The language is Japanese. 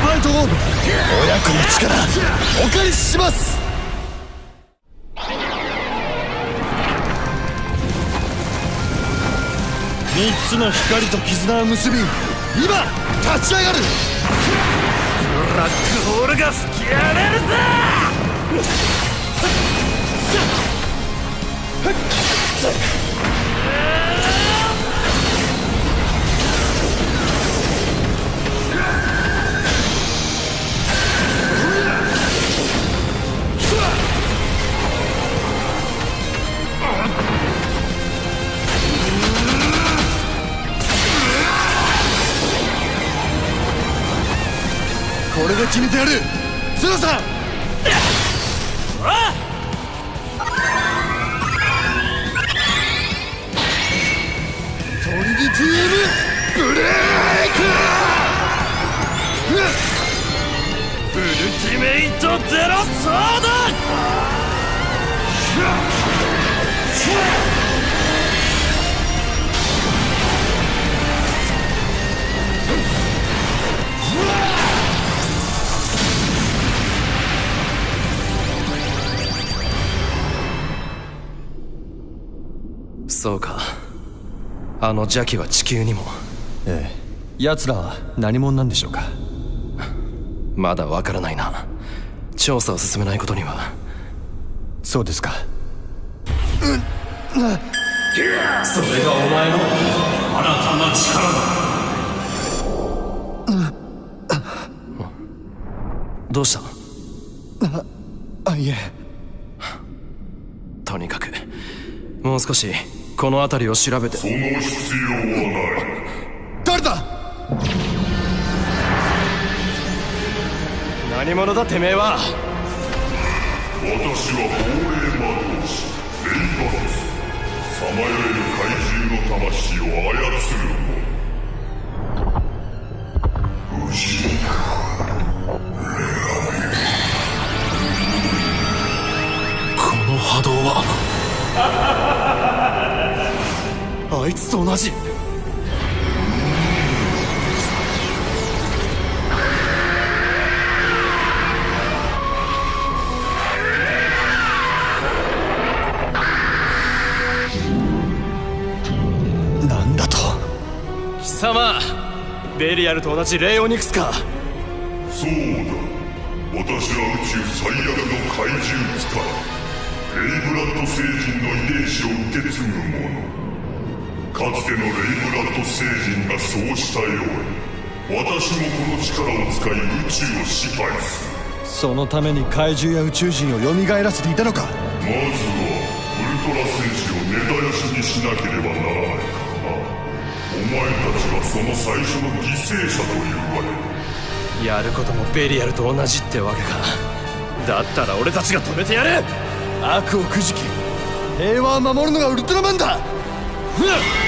ファイトオーブ親子の力お借りします。三つの光と絆を結び今立ち上がる。ブラックホールが吹き荒れるぜ。これで決めてやる。ゼロさん。トリニティームブレイク。ウルティメイトゼロソード。そうか。あの邪気は地球にも。ええ。奴らは何者なんでしょうか？まだわからないな。調査を進めないことには。そうですか。それがお前の新たな力だ。どうした？あいえ。とにかくもう少しこの辺りを調べて。その必要はない誰だ？何者だてめえは。私は亡霊魔導士レイバースさまよえる怪獣の魂を操る者無事この波動はあいつと同じ。なんだと？貴様ベリアルと同じレイオニクスか。そうだ。私は宇宙最悪の怪獣使い。レイブラッド星人の遺伝子を受け継ぐ者。かつてのレイブラッド星人がそうしたように。私もこの力を使い宇宙を支配する。そのために怪獣や宇宙人を蘇らせていたのか。まずはウルトラ戦士を根絶やしにしなければならないからなお前たちはその最初の犠牲者というわけやることもベリアルと同じってわけか。だったら俺たちが止めてやる悪をくじき。平和を守るのがウルトラマンだ。ふっ